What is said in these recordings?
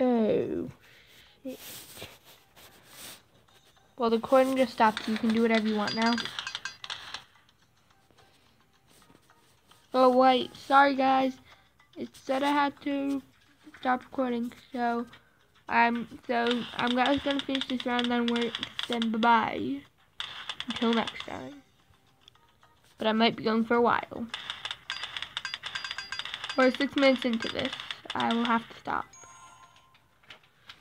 Oh, shit. Well, the recording just stopped. You can do whatever you want now. Oh, wait. Sorry, guys. It said I had to stop recording, so I'm so I'm guys gonna finish this round. Then we're then bye bye until next time. But I might be going for a while. We're six minutes into this. I will have to stop.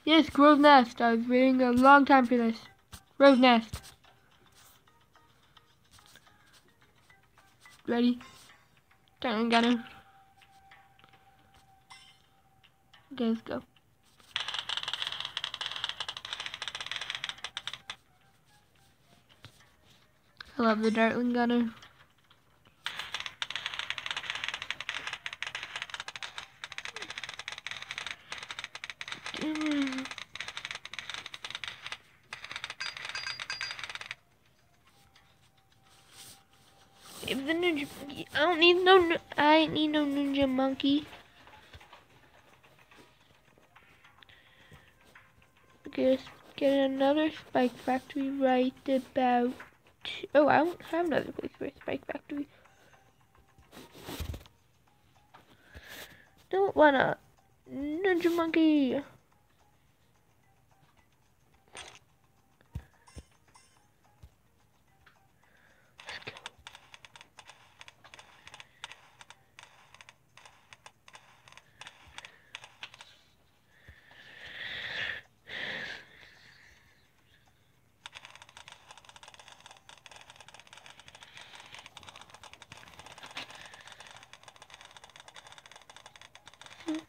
Yes, Grove Nest. I was waiting a long time for this. Grove Nest. Ready? Turn gunner. Okay, let's go. I love the Dartling gunner. If the ninja, I don't need no, I need no ninja monkey. Let's get another spike factory right about. Oh, I don't have another place for a spike factory. Don't wanna ninja monkey.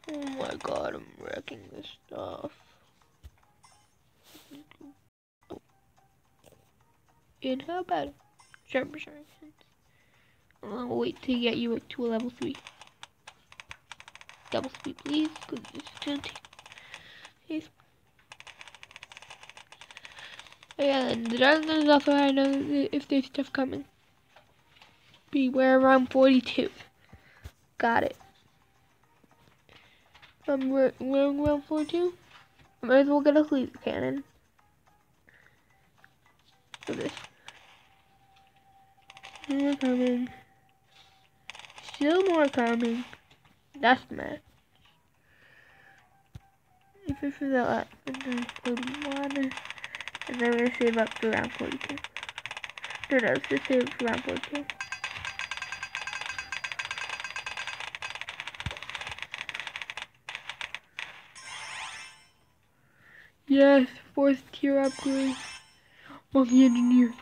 Oh my god, I'm wrecking this stuff. And how about sharp insurance? I'll wait to get you to a level 3. Double speed, please, because it's take. Please. Oh, yeah, and the is also I know if there's stuff coming. Beware around 42. Got it. Um, we're, we're 42. I might as well get a laser cannon. For this. More coming. Still more coming. That's the match. If I for that, I'm gonna put water. And then we're gonna save up for round 42. No, no, let's just save round 42. Yes, fourth tier upgrade. Monkey engineer.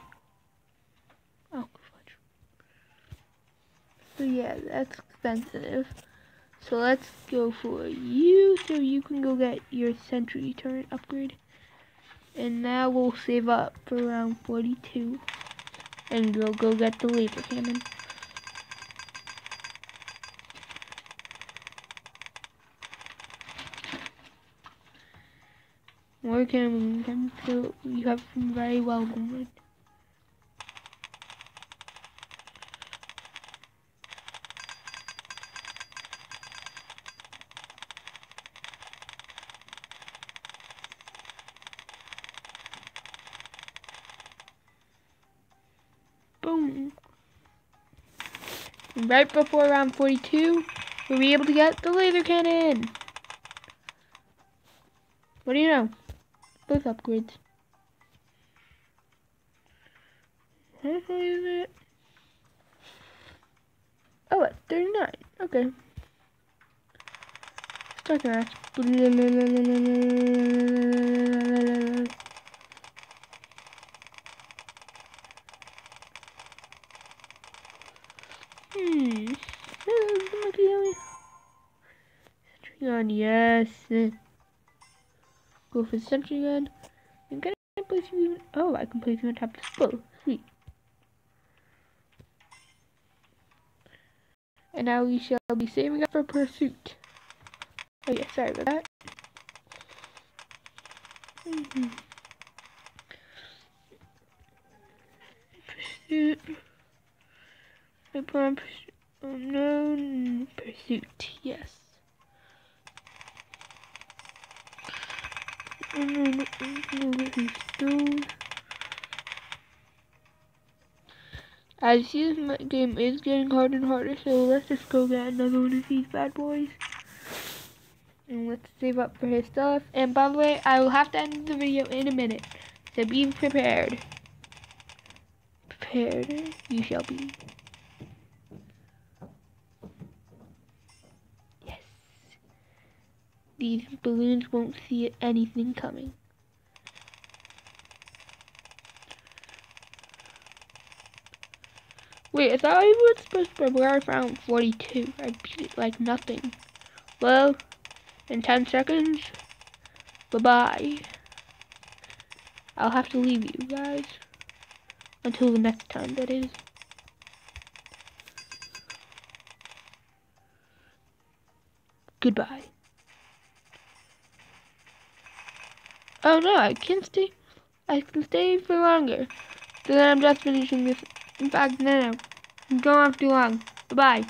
Oh, fudge. So yeah, that's expensive. So let's go for you so you can go get your sentry turret upgrade. And now we'll save up for around 42. And we'll go get the laser cannon. More cannon, so you have been very well done. Boom. Right before round 42, we'll be able to get the laser cannon. What do you know? Both upgrades. How is it? Oh, at 39. Okay. Start that. Hmm. Yes. Go for the sentry gun. And can I place you? Oh, I can place you on top of the bow. Sweet. And now we shall be saving up for pursuit. Oh yeah, sorry about that. Mm -hmm. Pursuit. Upon pursuit. Unknown pursuit. Yes. As see this game is getting harder and harder, so let's just go get another one of these bad boys. And let's save up for his stuff. And by the way, I will have to end the video in a minute. So be prepared. Prepared you shall be. These balloons won't see anything coming. Wait, I thought I was supposed to be where I found 42. I beat it like nothing. Well, in 10 seconds, bye-bye. I'll have to leave you guys. Until the next time, that is. Goodbye. Oh no, I can stay. I can stay for longer. So then I'm just finishing this in fact, no, no. I'm going off too long. Bye-bye.